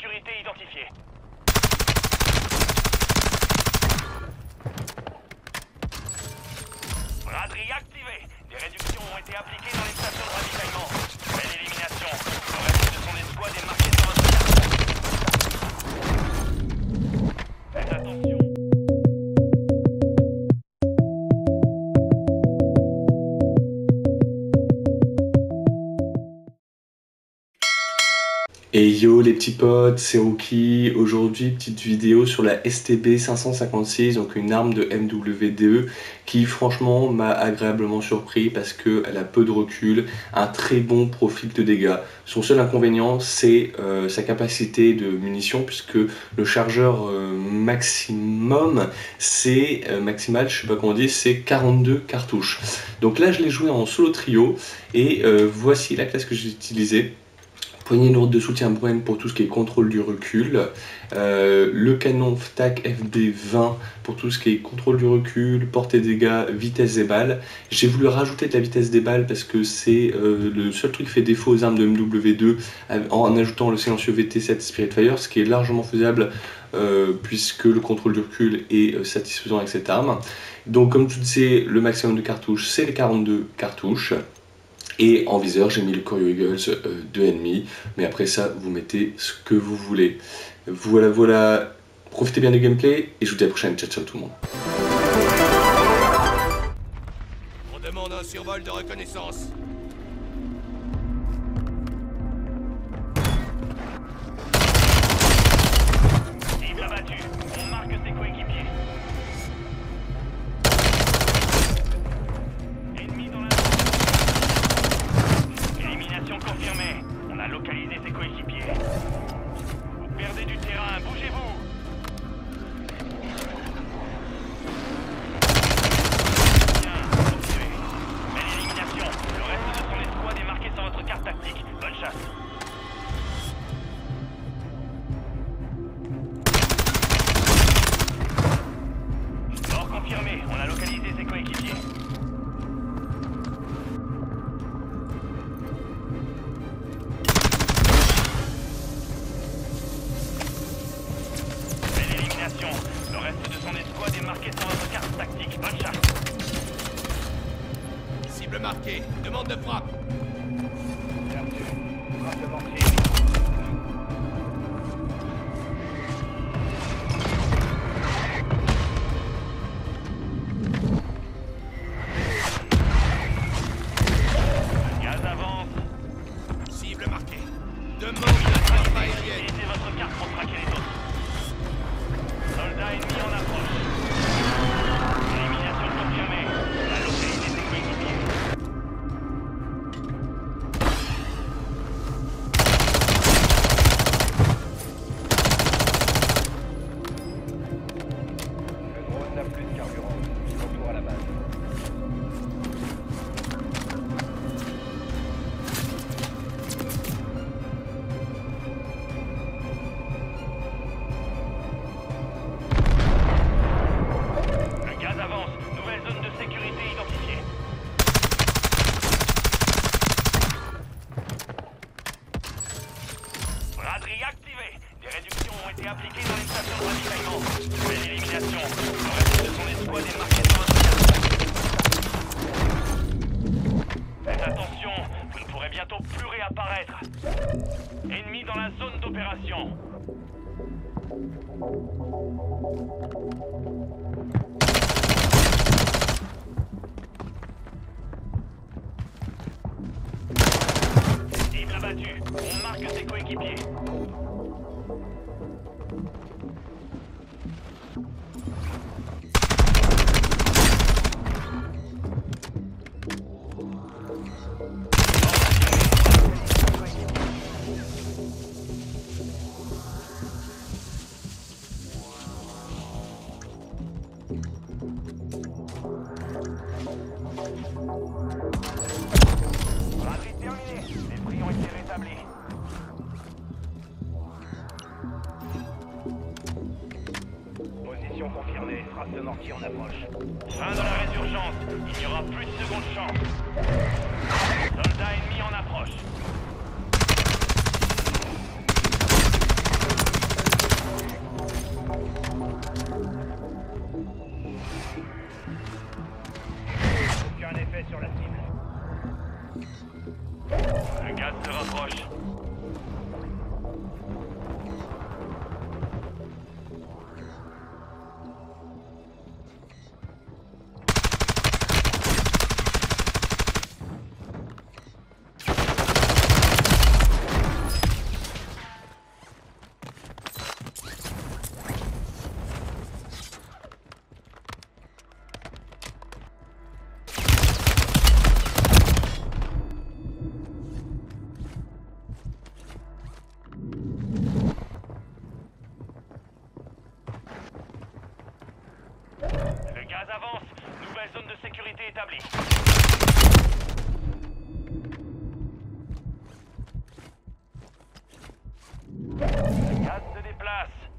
sécurité identifié. Braderie activée. Des réductions ont été appliquées dans les Et yo les petits potes, c'est Rookie. Aujourd'hui, petite vidéo sur la STB 556, donc une arme de MWDE qui franchement m'a agréablement surpris parce qu'elle a peu de recul, un très bon profil de dégâts. Son seul inconvénient, c'est euh, sa capacité de munitions puisque le chargeur euh, maximum, c'est euh, maximal, je sais pas comment on dit, c'est 42 cartouches. Donc là, je l'ai joué en solo trio et voici la classe que j'ai utilisée poignée lourde de soutien Bren pour tout ce qui est contrôle du recul, euh, le canon FTAC FD20 pour tout ce qui est contrôle du recul, portée dégâts, vitesse des balles. J'ai voulu rajouter de la vitesse des balles parce que c'est euh, le seul truc qui fait défaut aux armes de MW2 en ajoutant le silencieux VT7 Spirit Fire, ce qui est largement faisable euh, puisque le contrôle du recul est satisfaisant avec cette arme. Donc comme tu le sais, le maximum de cartouches, c'est les 42 cartouches. Et en viseur, j'ai mis le Corio Eagles euh, 2,5. Mais après ça, vous mettez ce que vous voulez. Voilà, voilà. Profitez bien du gameplay et je vous dis à la prochaine. Ciao, ciao tout le monde. On demande un survol de reconnaissance. Localisé ses coéquipiers. Vous perdez du terrain, bougez-vous. Bien, continuez. Belle élimination. Le reste de son escouade est marqué sur votre carte tactique. Bonne chasse. Mort confirmé, on a localisé ses coéquipiers. Le reste de son escouade est marqué sur votre carte tactique. Bonne chasse. Cible marquée. Demande de frappe. Frappe de. Gaz avance. Cible marquée. Demande de frappe aérienne. Votre carte pour traquer les autres. Soldat ennemi en approche. Été appliquées dans les stations de ravitaillement. Belle élimination. Le reste de son escouade est marqué sur votre. Faites attention, vous ne pourrez bientôt plus réapparaître. Ennemi dans la zone d'opération. On marque ses coéquipiers. frappe de mortier en approche. Fin dans la résurgence. Il n'y aura plus de seconde chance. Soldats ennemis en approche. Aucun effet sur la cible. Le gaz se rapproche. avance. Nouvelle zone de sécurité établie. Gaz se.